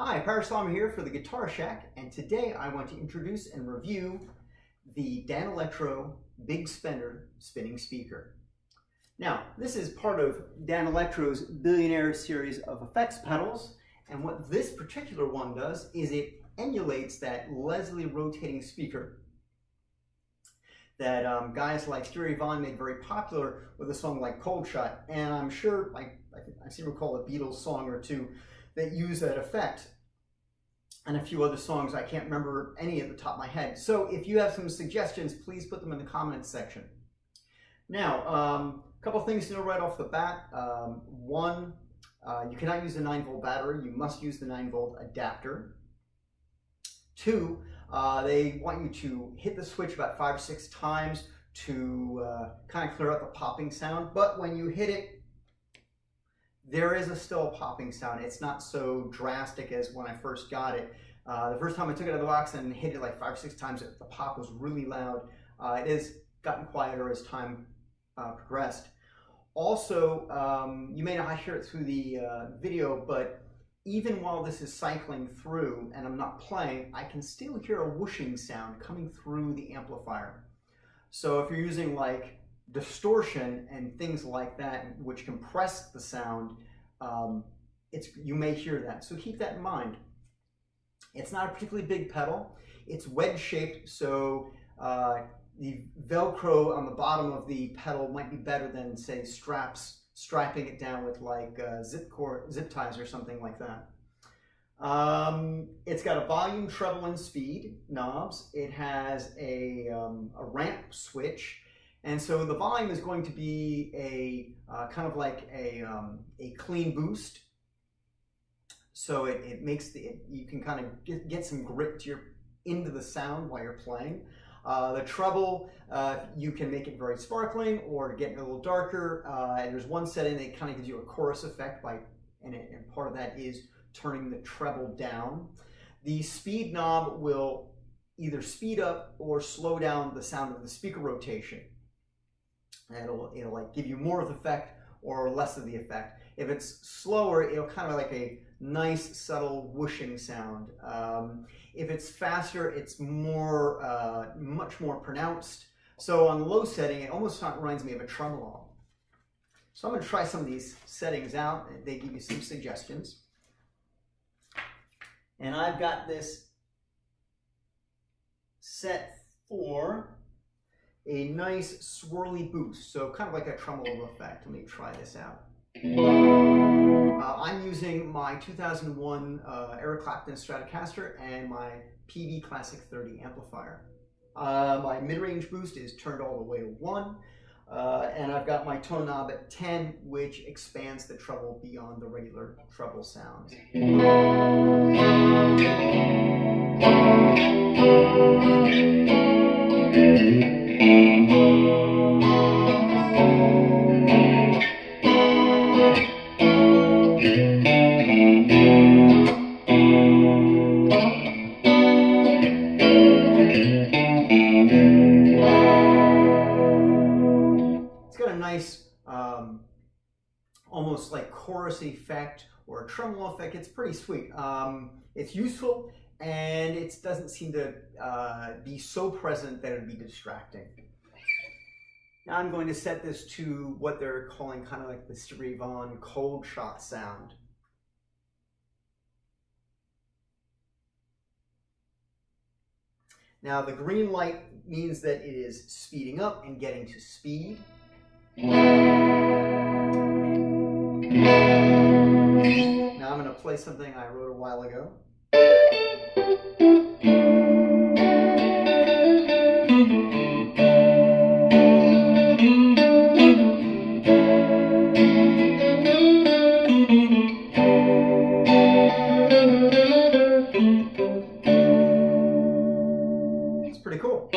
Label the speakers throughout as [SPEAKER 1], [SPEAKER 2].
[SPEAKER 1] Hi, Paris here for the Guitar Shack, and today I want to introduce and review the Danelectro Big Spender spinning speaker. Now, this is part of Danelectro's Billionaire series of effects pedals, and what this particular one does is it emulates that Leslie rotating speaker that um, guys like Stevie Vaughan made very popular with a song like Cold Shot, and I'm sure, I, I, I seem to recall a Beatles song or two that use that effect and a few other songs. I can't remember any at the top of my head. So if you have some suggestions, please put them in the comments section. Now, um, a couple things to know right off the bat. Um, one, uh, you cannot use a 9 volt battery. You must use the 9 volt adapter. Two, uh, they want you to hit the switch about five or six times to uh, kind of clear out the popping sound. But when you hit it there is a still popping sound. It's not so drastic as when I first got it. Uh, the first time I took it out of the box and hit it like five or six times, the pop was really loud. Uh, it has gotten quieter as time uh, progressed. Also, um, you may not hear it through the uh, video, but even while this is cycling through and I'm not playing, I can still hear a whooshing sound coming through the amplifier. So if you're using like distortion and things like that, which compress the sound, um, it's you may hear that. So keep that in mind. It's not a particularly big pedal. It's wedge shaped, so uh, the Velcro on the bottom of the pedal might be better than say straps, strapping it down with like uh, zip cord, zip ties or something like that. Um, it's got a volume, treble, and speed knobs. It has a, um, a ramp switch and so the volume is going to be a uh, kind of like a, um, a clean boost. So it, it makes the, it, you can kind of get, get some grit to your, into the sound while you're playing. Uh, the treble, uh, you can make it very sparkling or get a little darker. Uh, and there's one setting that kind of gives you a chorus effect by, and, it, and part of that is turning the treble down. The speed knob will either speed up or slow down the sound of the speaker rotation it'll, it'll like give you more of the effect or less of the effect. If it's slower, it'll kind of like a nice subtle whooshing sound. Um, if it's faster, it's more, uh, much more pronounced. So on low setting, it almost reminds me of a tremolo. So I'm going to try some of these settings out. They give you some suggestions. And I've got this set for a nice swirly boost. So kind of like a tremolo effect. Let me try this out. Uh, I'm using my 2001 uh, Eric Clapton Stratocaster and my PV Classic 30 amplifier. Uh, my mid-range boost is turned all the way to 1. Uh, and I've got my tone knob at 10, which expands the treble beyond the regular treble sounds. Almost like chorus effect or a tremolo effect. It's pretty sweet. Um, it's useful and it doesn't seem to uh, be so present that it would be distracting. Now I'm going to set this to what they're calling kind of like the Vaughan cold shot sound. Now the green light means that it is speeding up and getting to speed. Now I'm going to play something I wrote a while ago. It's pretty cool.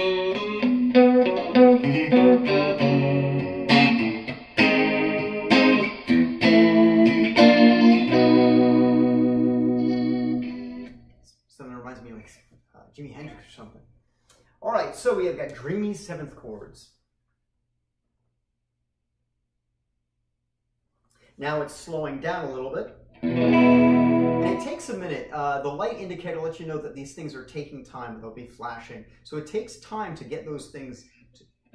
[SPEAKER 1] Seventh chords. Now it's slowing down a little bit. It takes a minute. Uh, the light indicator lets you know that these things are taking time. They'll be flashing. So it takes time to get those things.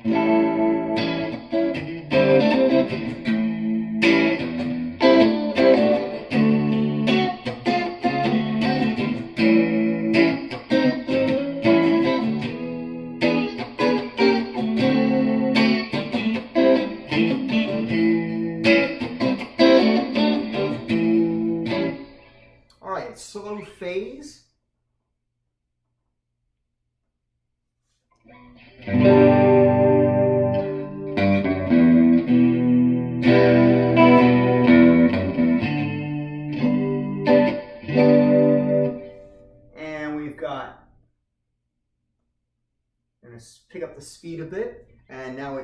[SPEAKER 1] To...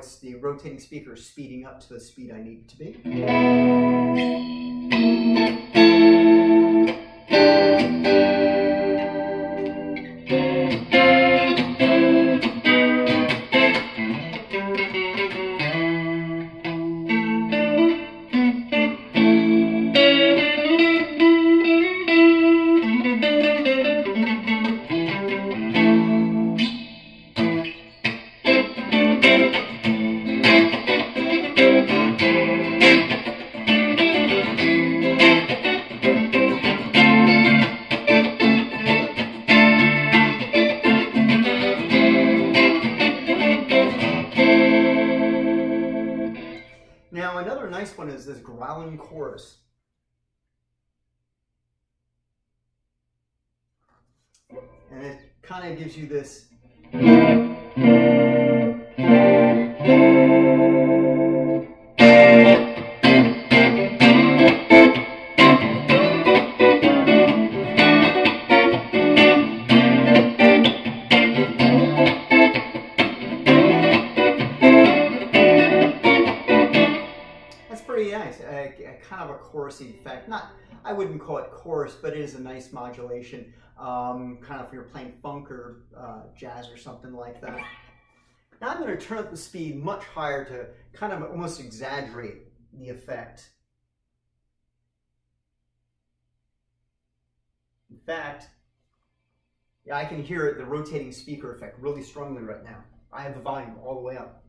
[SPEAKER 1] it's the rotating speaker speeding up to the speed I need it to be. Is this growling chorus. And it kind of gives you this. Wouldn't call it chorus, but it is a nice modulation. Um, kind of if you're playing funk or uh, jazz or something like that. Now I'm going to turn up the speed much higher to kind of almost exaggerate the effect. In fact, yeah, I can hear the rotating speaker effect really strongly right now. I have the volume all the way up.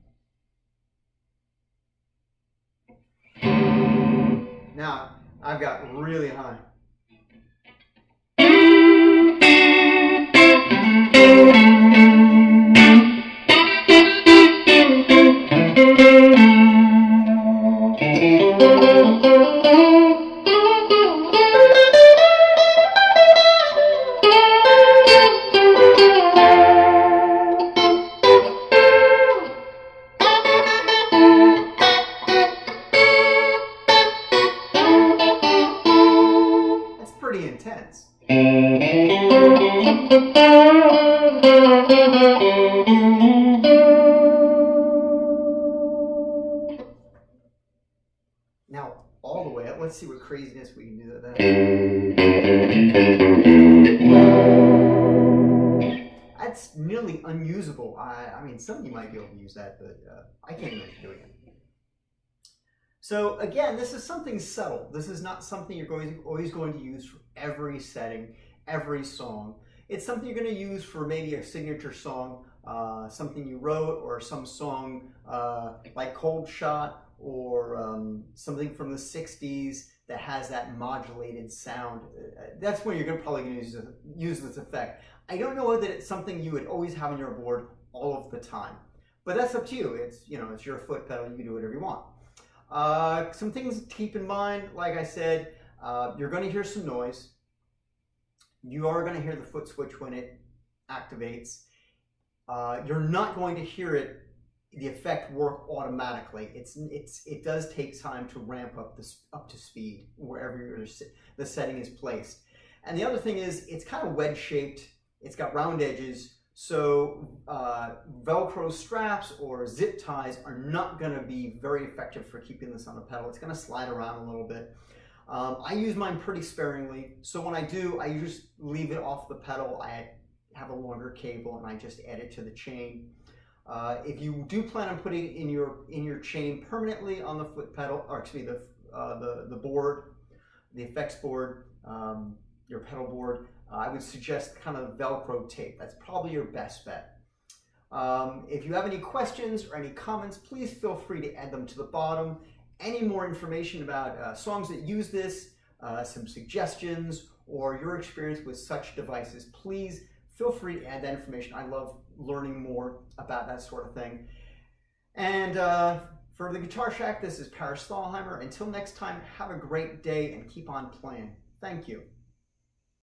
[SPEAKER 1] Now, I've got really high. Now, all the way up, let's see what craziness we can do to that. That's nearly unusable. I, I mean, some of you might be able to use that, but uh, I can't even do it. So again, this is something subtle. This is not something you're going always going to use for every setting, every song. It's something you're going to use for maybe a signature song, uh, something you wrote, or some song uh, like Cold Shot or um, something from the 60s that has that modulated sound. Uh, that's when you're gonna probably gonna use, use this effect. I don't know that it's something you would always have on your board all of the time, but that's up to you. It's, you know, it's your foot pedal, you can do whatever you want. Uh, some things to keep in mind, like I said, uh, you're gonna hear some noise. You are gonna hear the foot switch when it activates. Uh, you're not going to hear it the effect work automatically. It's it's it does take time to ramp up this up to speed wherever the setting is placed. And the other thing is it's kind of wedge shaped. It's got round edges, so uh, Velcro straps or zip ties are not going to be very effective for keeping this on the pedal. It's going to slide around a little bit. Um, I use mine pretty sparingly, so when I do, I just leave it off the pedal. I have a longer cable and I just add it to the chain. Uh, if you do plan on putting in your in your chain permanently on the foot pedal, or excuse me, the uh, the the board, the effects board, um, your pedal board, uh, I would suggest kind of Velcro tape. That's probably your best bet. Um, if you have any questions or any comments, please feel free to add them to the bottom. Any more information about uh, songs that use this, uh, some suggestions, or your experience with such devices, please feel free to add that information. I love learning more about that sort of thing. And uh, for the Guitar Shack, this is Paris Thalheimer. Until next time, have a great day and keep on playing. Thank you.